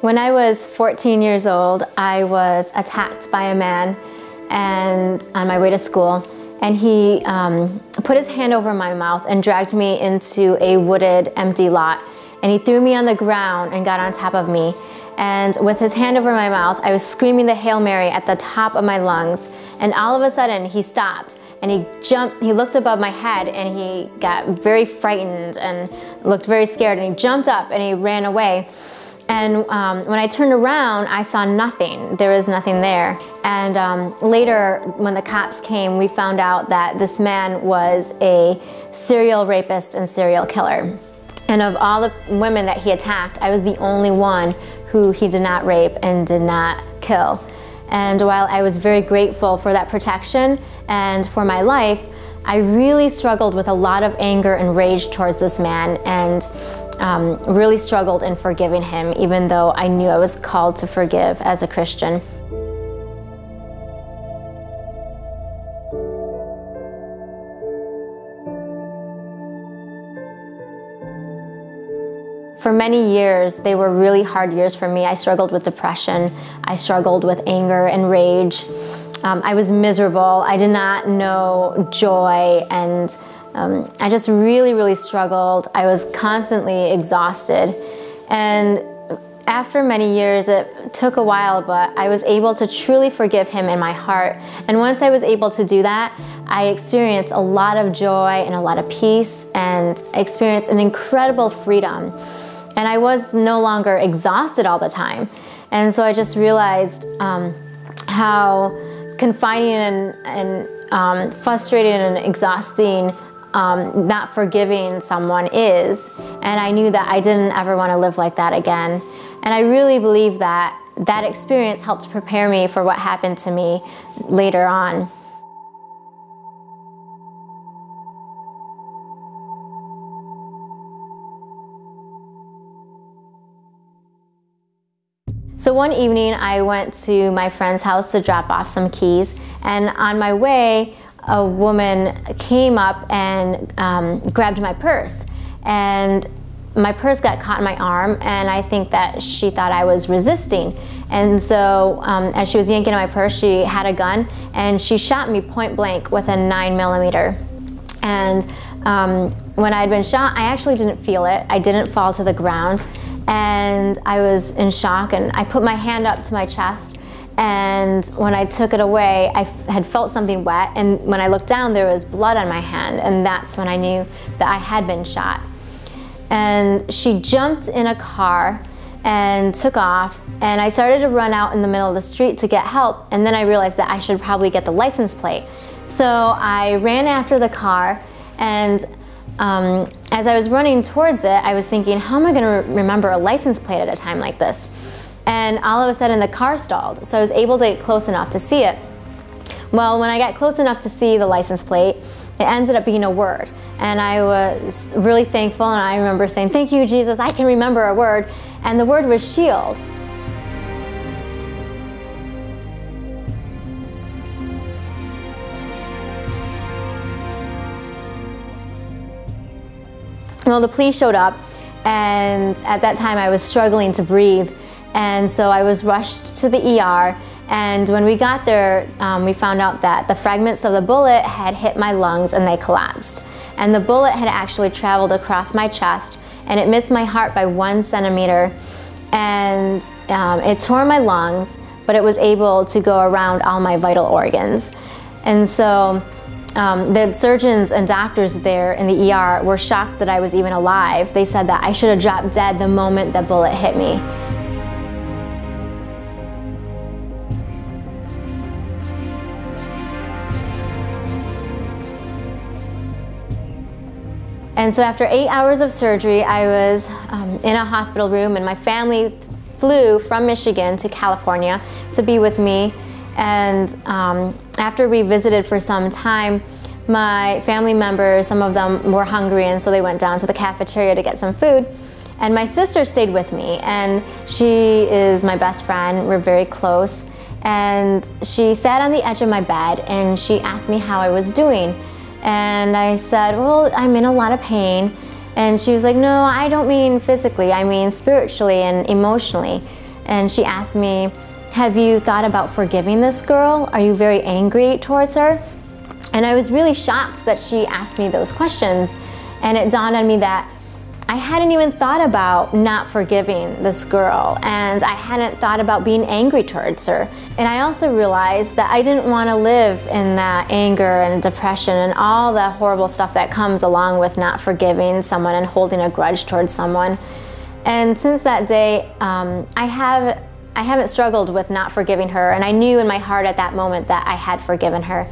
When I was 14 years old, I was attacked by a man and on my way to school and he um, put his hand over my mouth and dragged me into a wooded empty lot and he threw me on the ground and got on top of me. And with his hand over my mouth I was screaming the Hail Mary at the top of my lungs and all of a sudden he stopped and he jumped he looked above my head and he got very frightened and looked very scared and he jumped up and he ran away and um, when I turned around, I saw nothing. There was nothing there. And um, later, when the cops came, we found out that this man was a serial rapist and serial killer. And of all the women that he attacked, I was the only one who he did not rape and did not kill. And while I was very grateful for that protection and for my life, I really struggled with a lot of anger and rage towards this man. And um, really struggled in forgiving him, even though I knew I was called to forgive as a Christian. For many years, they were really hard years for me. I struggled with depression. I struggled with anger and rage. Um, I was miserable. I did not know joy and um, I just really, really struggled. I was constantly exhausted. And after many years, it took a while, but I was able to truly forgive him in my heart. And once I was able to do that, I experienced a lot of joy and a lot of peace and experienced an incredible freedom. And I was no longer exhausted all the time. And so I just realized um, how confining and, and um, frustrating and exhausting um, not forgiving someone is. And I knew that I didn't ever want to live like that again. And I really believe that that experience helped prepare me for what happened to me later on. So one evening I went to my friend's house to drop off some keys and on my way a woman came up and um, grabbed my purse. And my purse got caught in my arm, and I think that she thought I was resisting. And so, um, as she was yanking my purse, she had a gun and she shot me point blank with a nine millimeter. And um, when I had been shot, I actually didn't feel it. I didn't fall to the ground. And I was in shock, and I put my hand up to my chest and when I took it away, I had felt something wet, and when I looked down, there was blood on my hand, and that's when I knew that I had been shot. And she jumped in a car and took off, and I started to run out in the middle of the street to get help, and then I realized that I should probably get the license plate. So I ran after the car, and um, as I was running towards it, I was thinking, how am I going to remember a license plate at a time like this? And all of a sudden the car stalled. So I was able to get close enough to see it. Well, when I got close enough to see the license plate, it ended up being a word. And I was really thankful and I remember saying, thank you, Jesus, I can remember a word. And the word was shield. Well, the police showed up and at that time I was struggling to breathe and so I was rushed to the ER and when we got there, um, we found out that the fragments of the bullet had hit my lungs and they collapsed. And the bullet had actually traveled across my chest and it missed my heart by one centimeter and um, it tore my lungs, but it was able to go around all my vital organs. And so um, the surgeons and doctors there in the ER were shocked that I was even alive. They said that I should have dropped dead the moment the bullet hit me. And so after eight hours of surgery, I was um, in a hospital room and my family flew from Michigan to California to be with me. And um, after we visited for some time, my family members, some of them were hungry and so they went down to the cafeteria to get some food. And my sister stayed with me and she is my best friend. We're very close. And she sat on the edge of my bed and she asked me how I was doing. And I said, well, I'm in a lot of pain. And she was like, no, I don't mean physically, I mean spiritually and emotionally. and she asked me, Have you thought about forgiving this girl? Are you very angry towards her? And I was really shocked that she asked me those questions. And it dawned on me that I hadn't even thought about not forgiving this girl, and I hadn't thought about being angry towards her. And I also realized that I didn't want to live in that anger and depression and all the horrible stuff that comes along with not forgiving someone and holding a grudge towards someone. And since that day, um, I have I haven't struggled with not forgiving her, and I knew in my heart at that moment that I had forgiven her.